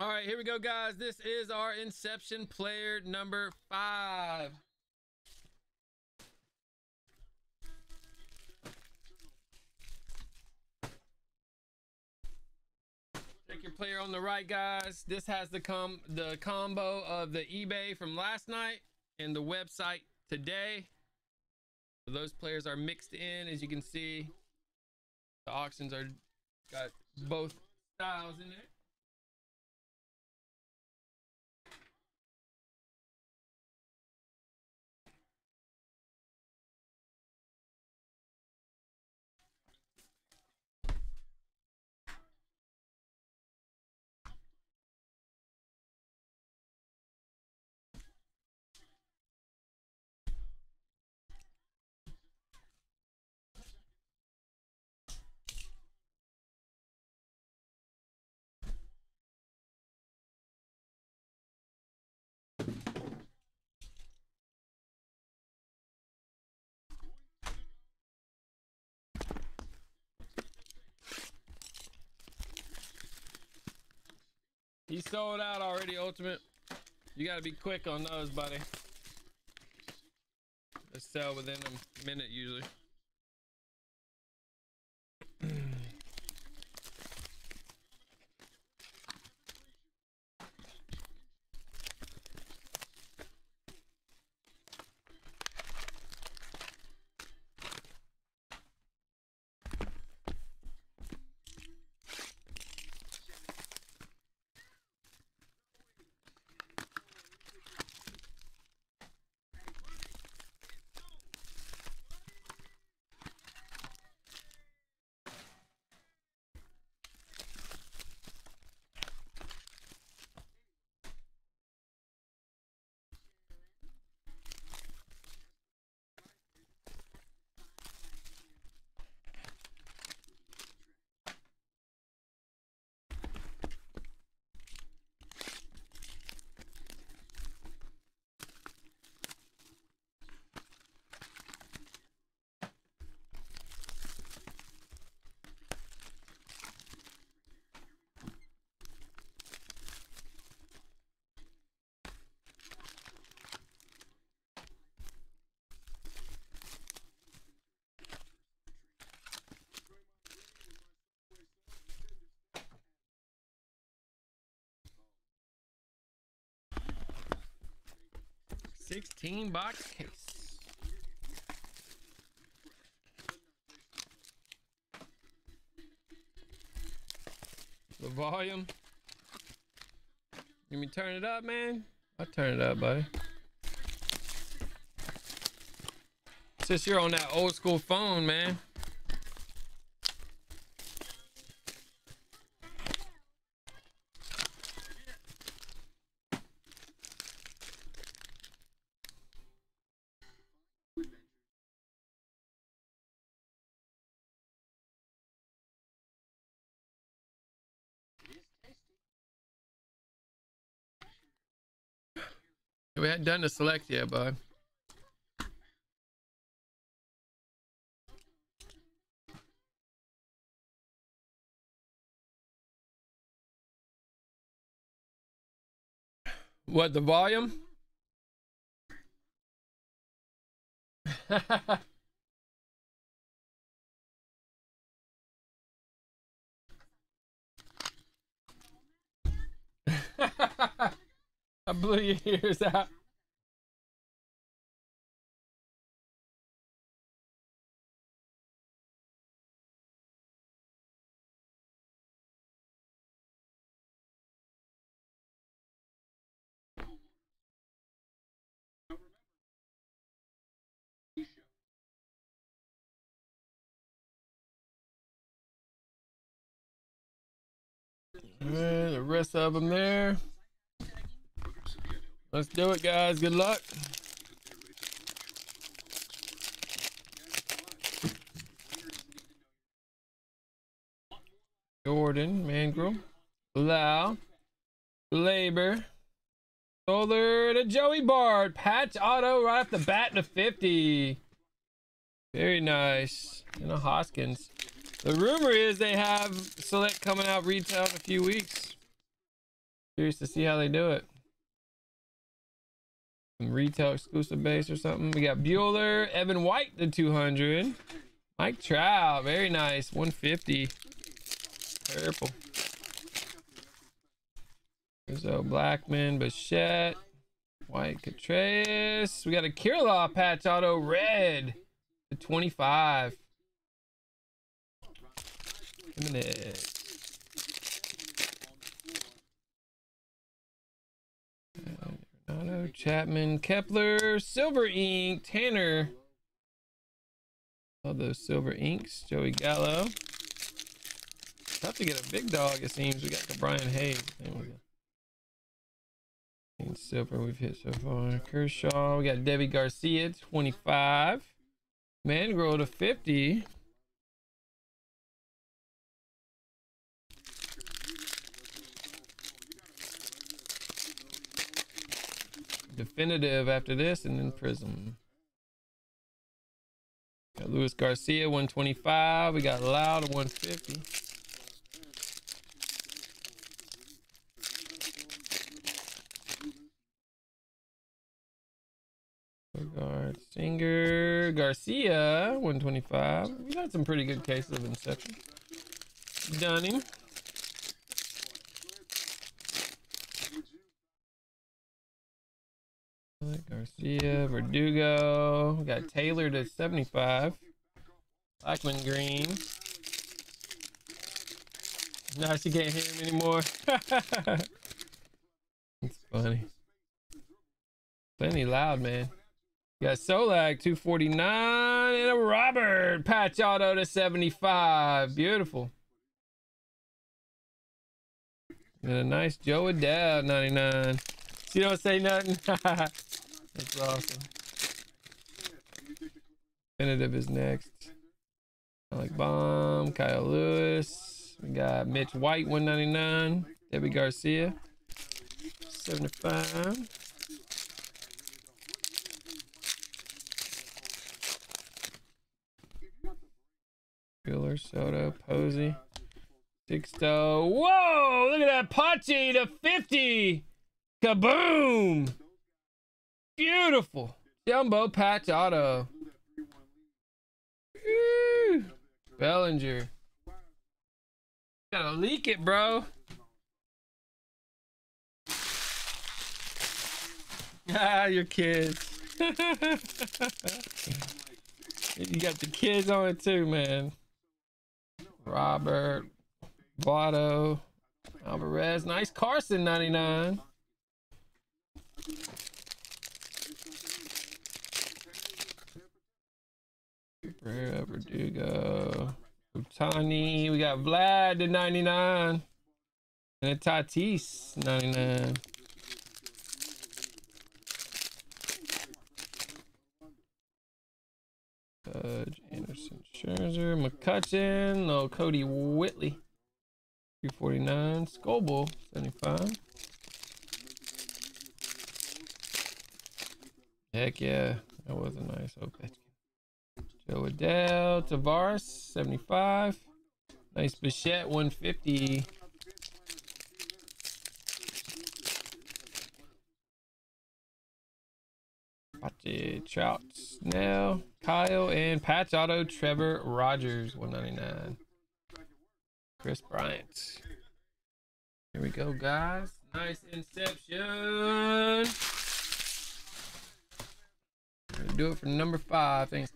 All right, here we go, guys. This is our Inception player number five. Take your player on the right, guys. This has the com the combo of the eBay from last night and the website today. So those players are mixed in, as you can see. The auctions are got both styles in it. He sold out already, Ultimate. You gotta be quick on those, buddy. They sell within a minute usually. 16 box case. The volume. You me turn it up, man? I'll turn it up, buddy. Since you're on that old school phone, man. We hadn't done the select yet, bud. What, the volume? I blew your ears out. the rest of them there. Let's do it, guys. Good luck. Jordan, Mangrum, Lau, Labor, Solak to Joey Bart, Patch auto right off the bat to 50. Very nice. And a Hoskins. The rumor is they have Select coming out retail in a few weeks. Curious to see how they do it. Some retail exclusive base or something. We got Buehler, Evan White, the 200. Mike Trout, very nice. 150. Purple. So Blackmon, Bichette, White Contreras. We got a Kirilloff patch auto red. The 25. Give Chapman, Kepler, Silver Ink, Tanner. All those silver inks. Joey Gallo. Tough to get a big dog, it seems. We got the Brian Hayes. Silver we've hit so far. Kershaw. We got Deivi Garcia, 25. Mangrove to 50. Definitive after this, and then Prism. Got Luis Garcia, 125. We got Loud, 150. Guard Singer Garcia, 125. We got some pretty good cases of Inception. Dunning. Garcia, Verdugo. We got Taylor to 75. Blackmon Green. Now she can't hear him anymore. it's funny. Plenty loud, man. You got Solak 249 and a Robert patch auto to 75. Beautiful. And a nice Jo Adell 99. You don't say nothing. That's awesome. Definitive is next. Alec Bohm, Kyle Lewis. We got Mitch White, 199. Deivi Garcia, 75. Buehler, Soto, Posey. Sixto. Whoa! Look at that Pache to 50. Kaboom! Beautiful. Jumbo patch auto. Bellinger. Gotta leak it, bro. Ah, your kids. you got the kids on it too, man. Robert, Votto, Alvarez. Nice Carlson 99. Pereira, Verdugo, Ohtani. We got Vlad to 99. And a Tatis 99. Judge, Anderson, Scherzer, McCutchen, no Kodi Whitley, 349, Skubal, 75. Heck yeah, that was a nice Ovechkin. Jo Adell, Tavares, 75. Nice Bichette, 150. Pache, Trout, Snell, Kyle, and Patch Auto, Trevor Rogers, 199. Kris Bryant. Here we go, guys. Nice inception. Do it for number five. Thanks.